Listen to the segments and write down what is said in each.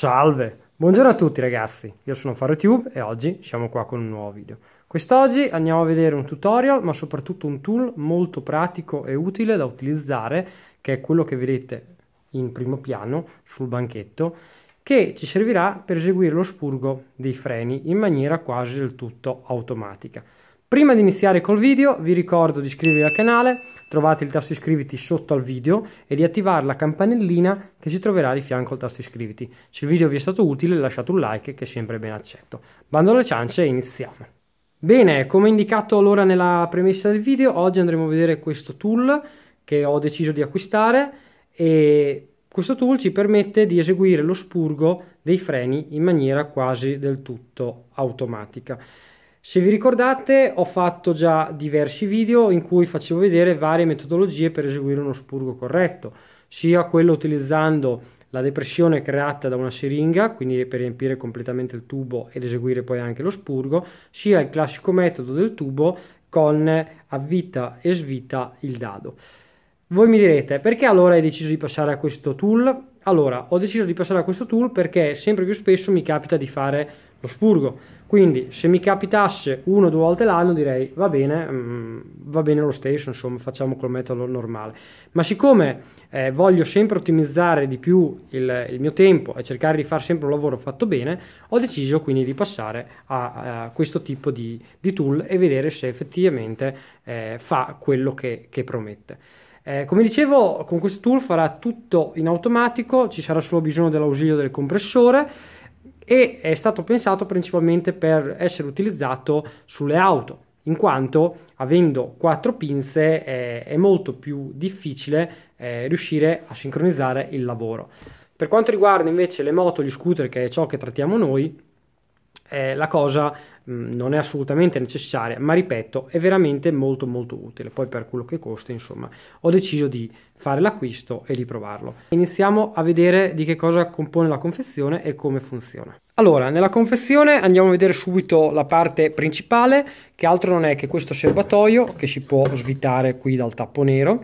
Salve, buongiorno a tutti ragazzi, io sono FaroTube e oggi siamo qua con un nuovo video. Quest'oggi andiamo a vedere un tutorial ma soprattutto un tool molto pratico e utile da utilizzare che è quello che vedete in primo piano sul banchetto che ci servirà per eseguire lo spurgo dei freni in maniera quasi del tutto automatica. Prima di iniziare col video vi ricordo di iscrivervi al canale, trovate il tasto iscriviti sotto al video e di attivare la campanellina che si troverà di fianco al tasto iscriviti. Se il video vi è stato utile lasciate un like che è sempre ben accetto. Bando alle ciance e iniziamo. Bene, come indicato allora nella premessa del video, oggi andremo a vedere questo tool che ho deciso di acquistare e questo tool ci permette di eseguire lo spurgo dei freni in maniera quasi del tutto automatica. Se vi ricordate ho fatto già diversi video in cui facevo vedere varie metodologie per eseguire uno spurgo corretto, sia quello utilizzando la depressione creata da una siringa, quindi per riempire completamente il tubo ed eseguire poi anche lo spurgo, sia il classico metodo del tubo con avvita e svita il dado. Voi mi direte, perché allora hai deciso di passare a questo tool? Allora, ho deciso di passare a questo tool perché sempre più spesso mi capita di fare lo spurgo. Quindi se mi capitasse uno o due volte l'anno direi va bene, mm, va bene lo stesso, insomma facciamo col metodo normale. Ma siccome eh, voglio sempre ottimizzare di più il, il, mio tempo e cercare di fare sempre un lavoro fatto bene, ho deciso quindi di passare a, a questo tipo di, di, tool e vedere se effettivamente eh, fa quello che, che promette. Eh, come dicevo, con questo tool farà tutto in automatico, ci sarà solo bisogno dell'ausilio del compressore e è stato pensato principalmente per essere utilizzato sulle auto in quanto avendo quattro pinze eh, è molto più difficile eh, riuscire a sincronizzare il lavoro. Per quanto riguarda invece le moto, gli scooter, che è ciò che trattiamo noi, eh, la cosa mh, mm, non è assolutamente necessaria, ma ripeto, è veramente molto molto utile. Poi per quello che costa, insomma, ho deciso di fare l'acquisto e di provarlo. Iniziamo a vedere di che cosa compone la confezione e come funziona. Allora, nella confezione andiamo a vedere subito la parte principale, che altro non è che questo serbatoio che si può svitare qui dal tappo nero,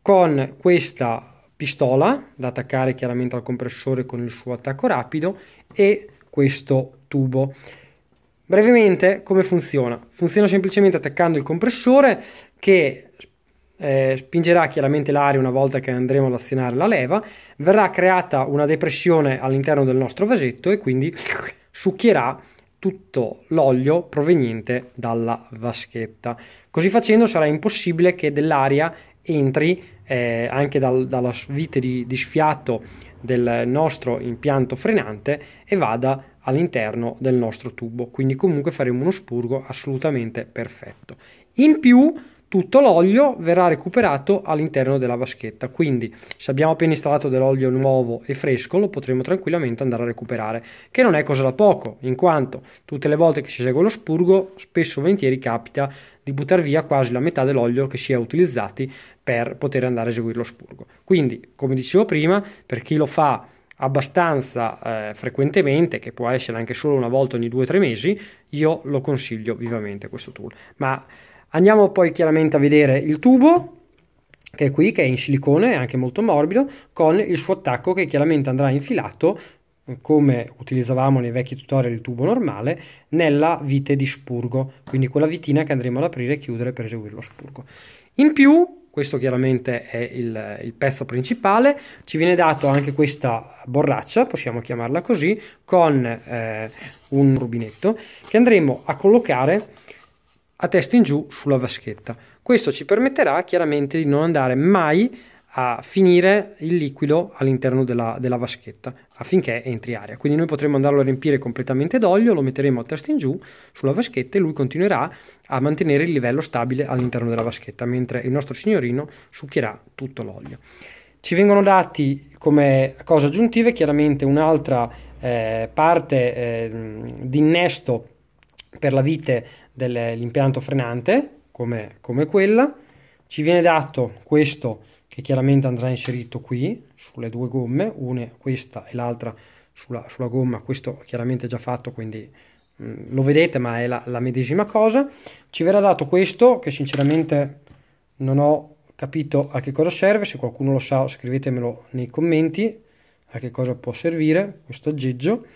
con questa pistola da attaccare chiaramente al compressore con il suo attacco rapido e questo tubo. Brevemente come funziona? Funziona semplicemente attaccando il compressore che eh, spingerà chiaramente l'aria una volta che andremo ad azionare la leva, verrà creata una depressione all'interno del nostro vasetto e quindi succhierà tutto l'olio proveniente dalla vaschetta. Così facendo sarà impossibile che dell'aria entri eh, anche dal, dalla vite di, di sfiato del nostro impianto frenante e vada all'interno del nostro tubo. Quindi comunque faremo uno spurgo assolutamente perfetto. In più tutto l'olio verrà recuperato all'interno della vaschetta. Quindi se abbiamo appena installato dell'olio nuovo e fresco lo potremo tranquillamente andare a recuperare che non è cosa da poco in quanto tutte le volte che si esegue lo spurgo spesso volentieri capita di buttare via quasi la metà dell'olio che si è utilizzati per poter andare a eseguire lo spurgo. Quindi come dicevo prima per chi lo fa abbastanza eh, frequentemente, che può essere anche solo una volta ogni 2-3 mesi, io lo consiglio vivamente questo tool. Ma Andiamo poi chiaramente a vedere il tubo che è qui, che è in silicone, è anche molto morbido, con il suo attacco che chiaramente andrà infilato come utilizzavamo nei vecchi tutorial il tubo normale, nella vite di spurgo, quindi quella vitina che andremo ad aprire e chiudere per eseguire lo spurgo. In più, questo chiaramente è il, il pezzo principale, ci viene dato anche questa borraccia, possiamo chiamarla così, con eh, un rubinetto che andremo a collocare a testa in giù sulla vaschetta. Questo ci permetterà chiaramente di non andare mai a finire il liquido all'interno della, della, vaschetta affinché entri aria. Quindi noi potremo andarlo a riempire completamente d'olio, lo metteremo a testa in giù sulla vaschetta e lui continuerà a mantenere il livello stabile all'interno della vaschetta, mentre il nostro signorino succhierà tutto l'olio. Ci vengono dati come cose aggiuntive chiaramente un'altra eh, parte eh, di innesto per la vite dell'impianto frenante come, come quella ci viene dato questo che chiaramente andrà inserito qui sulle due gomme una questa e l'altra sulla, sulla, gomma questo chiaramente è già fatto quindi mh, mm, lo vedete ma è la, la medesima cosa. Ci verrà dato questo che sinceramente non ho capito a che cosa serve se qualcuno lo sa scrivetemelo nei commenti a che cosa può servire questo aggeggio.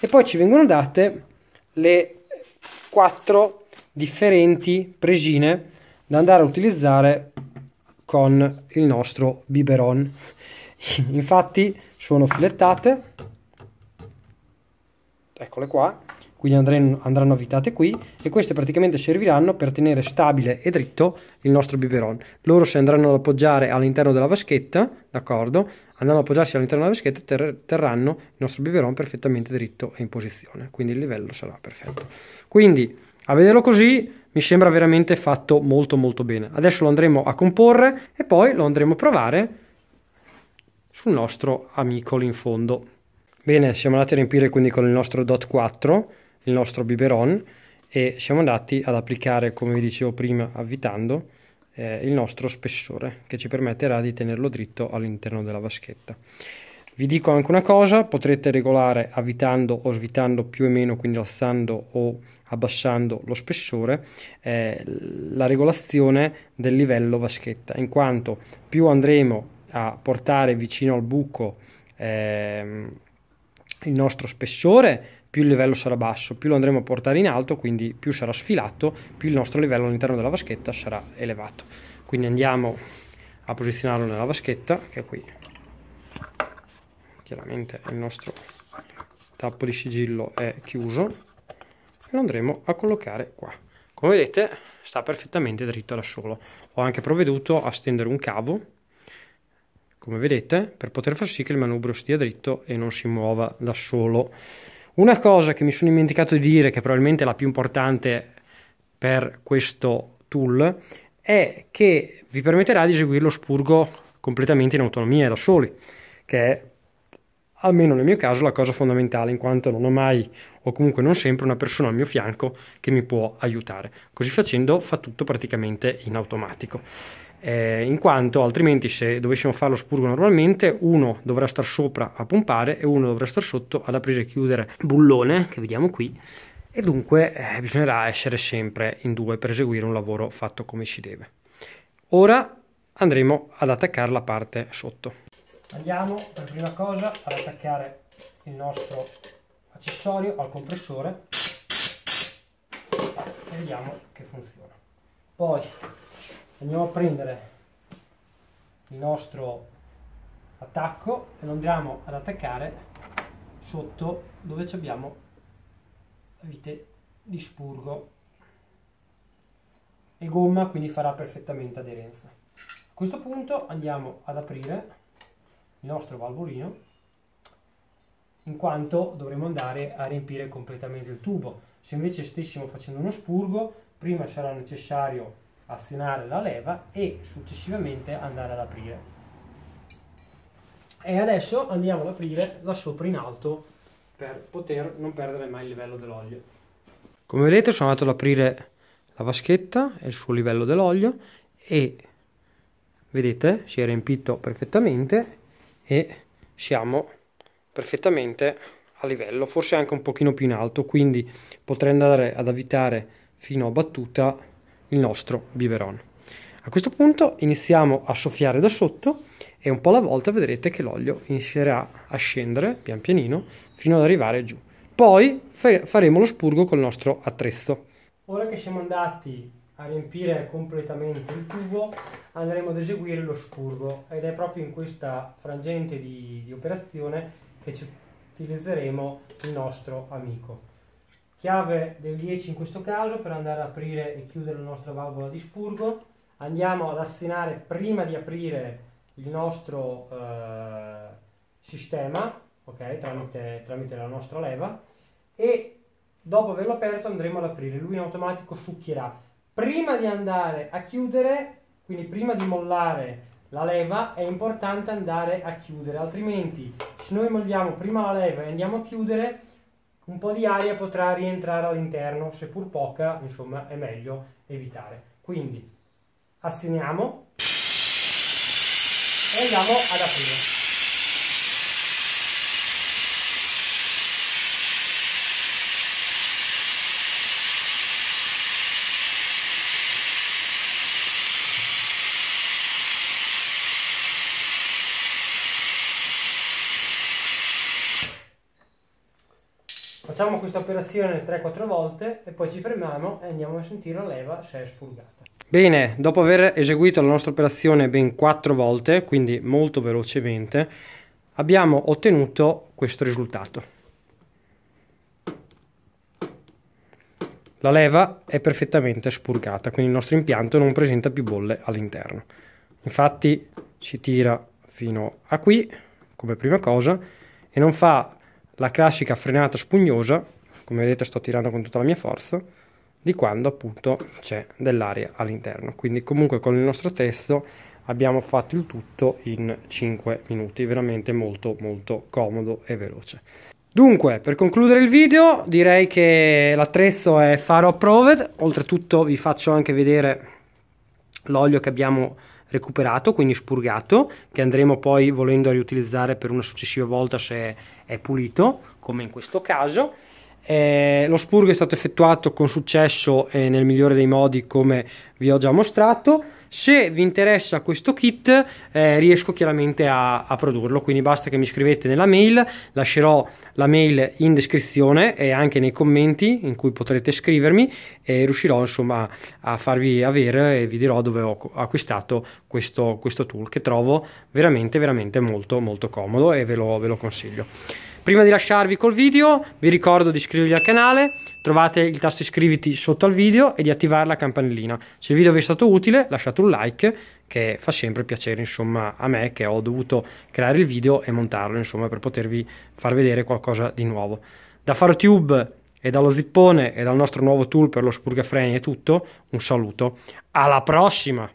E poi ci vengono date le quattro differenti presine da andare a utilizzare con il nostro biberon infatti sono filettate eccole qua quindi andranno, andranno avvitate qui e queste praticamente serviranno per tenere stabile e dritto il nostro biberon. Loro si andranno ad appoggiare all'interno della vaschetta, d'accordo? Andando ad appoggiarsi all'interno della vaschetta ter- terranno il nostro biberon perfettamente dritto e in posizione, quindi il livello sarà perfetto. Quindi a vederlo così mi sembra veramente fatto molto molto bene. Adesso lo andremo a comporre e poi lo andremo a provare sul nostro amico lì in fondo. Bene, siamo andati a riempire quindi con il nostro DOT 4 il nostro biberon e siamo andati ad applicare, come vi dicevo prima, avvitando eh, il nostro spessore che ci permetterà di tenerlo dritto all'interno della vaschetta. Vi dico anche una cosa, potrete regolare avvitando o svitando più o meno, quindi alzando o abbassando lo spessore, eh, la regolazione del livello vaschetta, in quanto più andremo a portare vicino al buco eh, il nostro spessore, più il livello sarà basso, più lo andremo a portare in alto, quindi più sarà sfilato, più il nostro livello all'interno della vaschetta sarà elevato. Quindi andiamo a posizionarlo nella vaschetta, che è qui. Chiaramente il nostro tappo di sigillo è chiuso e lo andremo a collocare qua. Come vedete sta perfettamente dritto da solo. Ho anche provveduto a stendere un cavo, come vedete, per poter far sì che il manubrio stia dritto e non si muova da solo. Una cosa che mi sono dimenticato di dire, che probabilmente è la più importante per questo tool, è che vi permetterà di eseguire lo spurgo completamente in autonomia da soli, che è almeno nel mio caso la cosa fondamentale, in quanto non ho mai o comunque non sempre una persona al mio fianco che mi può aiutare. Così facendo fa tutto praticamente in automatico eh, in quanto altrimenti se dovessimo fare lo spurgo normalmente uno dovrà star sopra a pompare e uno dovrà star sotto ad aprire e chiudere bullone che vediamo qui e dunque eh, bisognerà essere sempre in due per eseguire un lavoro fatto come si deve. Ora andremo ad attaccare la parte sotto. Andiamo per prima cosa ad attaccare il nostro accessorio al compressore. E vediamo che funziona. Poi andiamo a prendere il nostro attacco e lo andiamo ad attaccare sotto dove abbiamo la vite di spurgo. E gomma quindi farà perfettamente aderenza. A questo punto andiamo ad aprire il nostro valvolino in quanto dovremo andare a riempire completamente il tubo se invece stessimo facendo uno spurgo prima sarà necessario azionare la leva e successivamente andare ad aprire. E adesso andiamo ad aprire da sopra in alto per poter non perdere mai il livello dell'olio. Come vedete sono andato ad aprire la vaschetta e il suo livello dell'olio e vedete si è riempito perfettamente e siamo perfettamente a livello, forse anche un pochino più in alto, quindi potrei andare ad avvitare fino a battuta il nostro biberon. A questo punto iniziamo a soffiare da sotto e un po' alla volta vedrete che l'olio inizierà a scendere pian pianino fino ad arrivare giù. Poi faremo lo spurgo col nostro attrezzo. Ora che siamo andati a riempire completamente il tubo andremo ad eseguire lo spurgo ed è proprio in questa frangente di, di operazione che utilizzeremo il nostro amico. Chiave del 10 in questo caso per andare ad aprire e chiudere la nostra valvola di spurgo andiamo ad azionare prima di aprire il nostro eh, sistema ok? Tramite, tramite la nostra leva. E dopo averlo aperto andremo ad aprire. Lui in automatico succhierà prima di andare a chiudere quindi prima di mollare la leva è importante andare a chiudere altrimenti se noi molliamo prima la leva e andiamo a chiudere un po' di aria potrà rientrare all'interno, seppur poca, insomma, è meglio evitare. Quindi azioniamo e andiamo ad aprire. Facciamo questa operazione 3-4 volte e poi ci fermiamo e andiamo a sentire la leva se è spurgata. Bene, dopo aver eseguito la nostra operazione ben 4 volte, quindi molto velocemente, abbiamo ottenuto questo risultato. La leva è perfettamente spurgata, quindi il nostro impianto non presenta più bolle all'interno. Infatti si tira fino a qui come prima cosa e non fa la classica frenata spugnosa, come vedete sto tirando con tutta la mia forza, di quando appunto c'è dell'aria all'interno. Quindi comunque con il nostro testo abbiamo fatto il tutto in 5 minuti, veramente molto molto comodo e veloce. Dunque, per concludere il video, direi che l'attrezzo è Faro Approved, oltretutto vi faccio anche vedere l'olio che abbiamo recuperato, quindi spurgato, che andremo poi volendo riutilizzare per una successiva volta se è pulito, come in questo caso. Eh, lo spurgo è stato effettuato con successo e nel migliore dei modi come vi ho già mostrato. Se vi interessa questo kit eh, riesco chiaramente a, a, produrlo, quindi basta che mi scrivete nella mail, lascerò la mail in descrizione e anche nei commenti in cui potrete scrivermi e riuscirò insomma a farvi avere e vi dirò dove ho acquistato questo, questo tool che trovo veramente veramente molto molto comodo e ve lo, ve lo consiglio. Prima di lasciarvi col video vi ricordo di iscrivervi al canale, trovate il tasto iscriviti sotto al video e di attivare la campanellina. Se il video vi è stato utile lasciate un like che fa sempre piacere insomma a me che ho dovuto creare il video e montarlo insomma per potervi far vedere qualcosa di nuovo. Da FaroTube e dallo zippone e dal nostro nuovo tool per lo spurgafreni è tutto, un saluto, alla prossima!